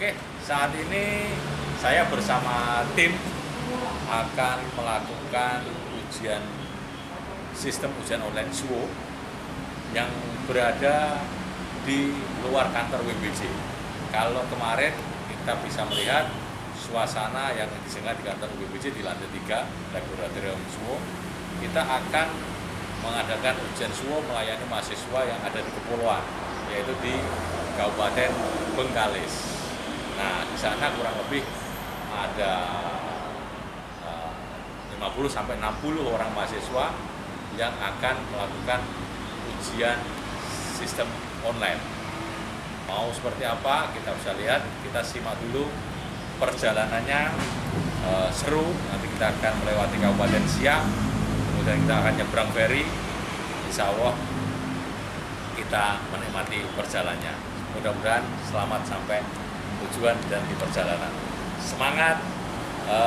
Oke, saat ini saya bersama tim akan melakukan ujian sistem ujian online SWO yang berada di luar kantor WBJ. Kalau kemarin kita bisa melihat suasana yang disengat di kantor WBJ di lantai 3 laboratorium SWO, kita akan mengadakan ujian SWO melayani mahasiswa yang ada di kepulauan, yaitu di Kabupaten Bengkalis. Nah, di sana kurang lebih ada 50 sampai 60 orang mahasiswa yang akan melakukan ujian sistem online. Mau seperti apa kita bisa lihat, kita simak dulu perjalanannya e, seru. Nanti kita akan melewati Kabupaten Siak, kemudian kita akan nyebrang ferry. Insya Allah kita menikmati perjalanannya. Mudah-mudahan selamat sampai tujuan dan di perjalanan. Semangat! E,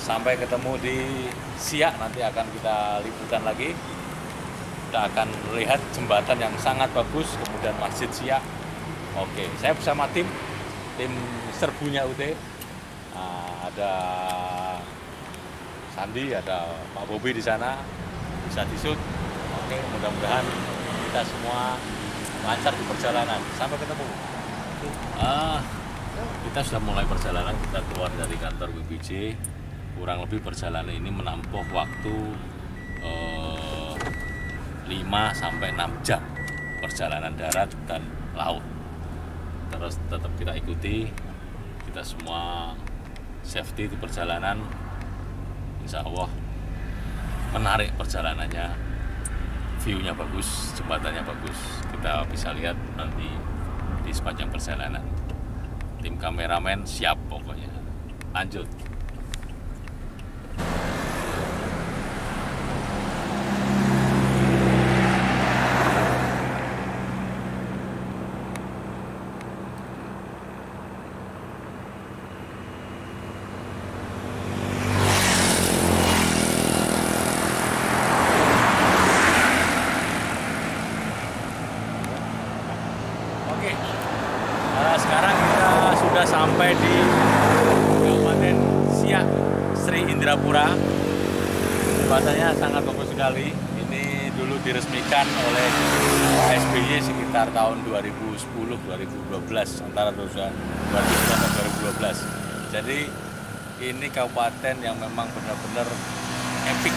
sampai ketemu di Siak nanti akan kita liputan lagi. Kita akan melihat jembatan yang sangat bagus kemudian Masjid Siak. Oke saya bersama tim tim serbunya UT nah, ada Sandi ada Pak Bobi di sana bisa disut oke mudah-mudahan kita semua lancar di perjalanan. Sampai ketemu ah, kita sudah mulai perjalanan kita keluar dari kantor BBJ kurang lebih perjalanan ini menampung waktu eh, 5 sampai 6 jam perjalanan darat dan laut. Terus tetap kita ikuti, kita semua safety di perjalanan. Insya Allah menarik perjalanannya, view-nya bagus, jembatannya bagus. Kita bisa lihat nanti di sepanjang perjalanan. Tim kameramen siap pokoknya. Lanjut. Oke, Nah, sekarang kita sudah sampai di Kabupaten Siak Sri Indrapura. Jembatannya sangat bagus sekali. Ini dulu diresmikan oleh SBY sekitar tahun 2010-2012 antara 2009 dan 2012. Jadi ini kabupaten yang memang benar-benar epic.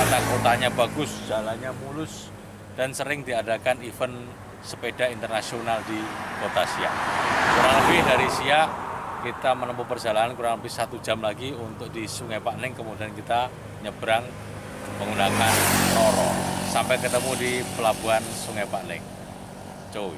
Kata kotanya bagus, jalannya mulus dan sering diadakan event sepeda internasional di kota Siak. Kurang lebih dari Siak kita menempuh perjalanan kurang lebih satu jam lagi untuk di Sungai Pakneng kemudian kita nyebrang menggunakan Roro sampai ketemu di pelabuhan Sungai Pakneng. Cuy.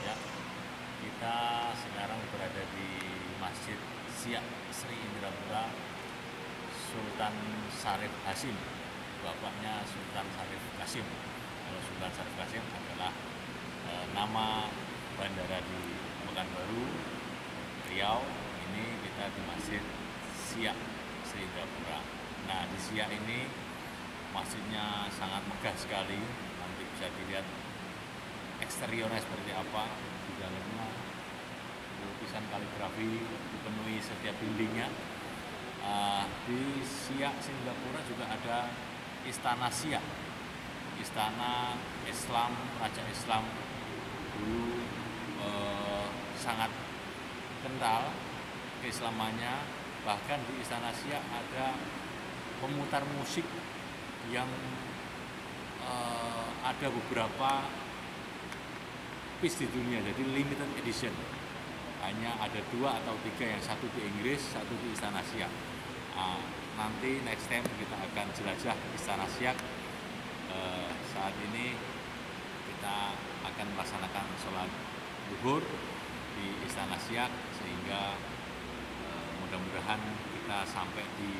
Ya, kita sekarang berada di Masjid Siak Sri Indrapura Sultan Sarif Hasim. Bapaknya Sultan Sarif Kasim. Kalau Sultan Sarif Kasim adalah e, nama bandara di Pekanbaru, Riau. Ini kita di Masjid Siak Sri Indrapura. Nah, di Siak ini masjidnya sangat megah sekali. Nanti bisa dilihat eksteriornya seperti apa di dalamnya lukisan kaligrafi dipenuhi setiap dindingnya. Uh, di Siak Singapura juga ada Istana Siak Istana Islam Raja Islam. Dulu uh, sangat kental keislamannya. Bahkan di Istana Siak ada pemutar musik yang uh, ada beberapa piece di dunia jadi limited edition hanya ada dua atau tiga yang satu di Inggris satu di Istana Siak. Nah, nanti next time kita akan jelajah Istana Siak. Eh, saat ini kita akan melaksanakan sholat duhur di Istana Siak sehingga eh, mudah-mudahan kita sampai di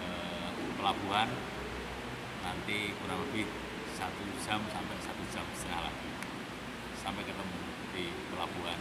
eh, pelabuhan nanti kurang lebih satu jam sampai satu jam setengah lagi. Sampai ketemu di pelabuhan.